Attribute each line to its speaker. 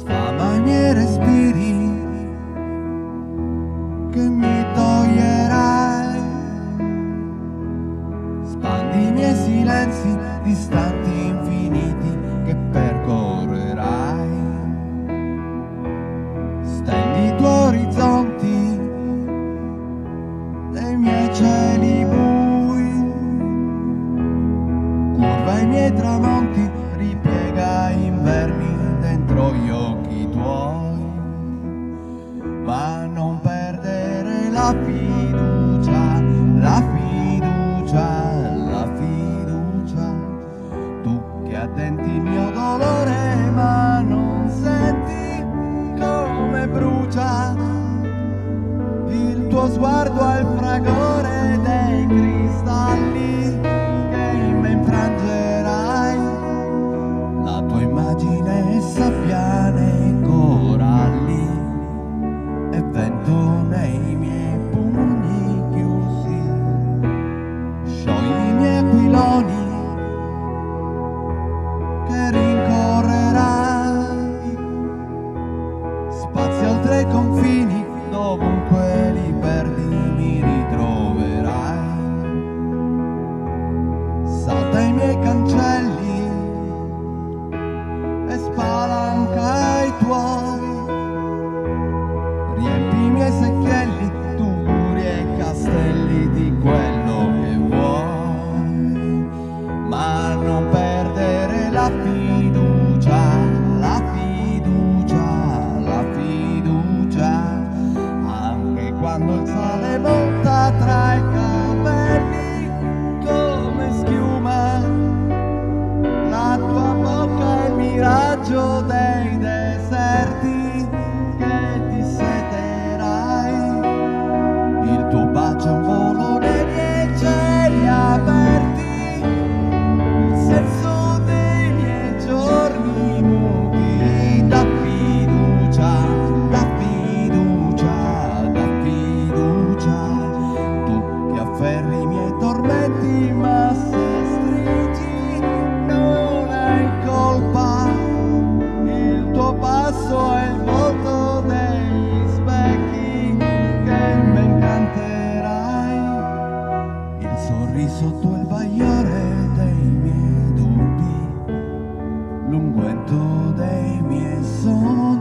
Speaker 1: Sfama i miei respiri che mi toglierai. Spandi i miei silenzi distanti infiniti che percorrerai. Stendi i tuoi orizzonti nei miei cieli bui. Curva i miei tramonti, la fiducia, la fiducia, la fiducia. Tu che attenti il mio dolore, ma non senti come brucia il tuo sguardo al fragore dei cristalli che in me infrangerai. La tua immagine oltre i confini, dovunque li perdi mi ritroverai. Salta i miei cancelli e spalanca i tuoi. Riempi i miei secchielli, turi e castelli di quello che vuoi. Ma non perdere la fiducia, sorri sotto il bagliore dei miei dubbi, l'unguento dei miei sogni.